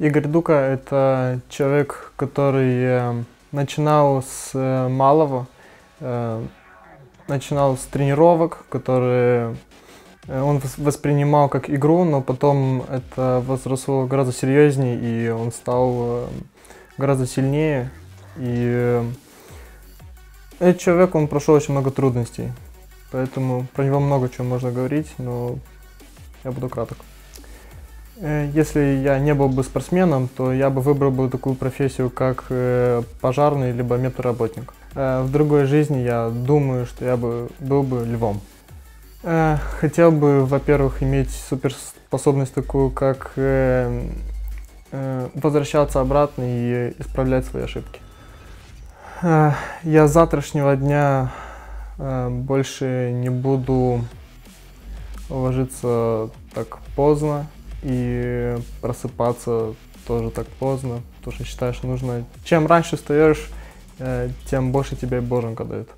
Игорь Дука – это человек, который э, начинал с э, малого, э, начинал с тренировок, которые он воспринимал как игру, но потом это возросло гораздо серьезнее, и он стал гораздо сильнее. И этот человек, он прошел очень много трудностей, поэтому про него много чего можно говорить, но я буду краток. Э, если я не был бы спортсменом, то я бы выбрал бы такую профессию, как э, пожарный либо медработник. Э, в другой жизни я думаю, что я бы был бы львом. Хотел бы, во-первых, иметь суперспособность такую, как возвращаться обратно и исправлять свои ошибки. Я с завтрашнего дня больше не буду ложиться так поздно, и просыпаться тоже так поздно, потому что считаю, что нужно... Чем раньше встаешь, э, тем больше тебе боженька дает.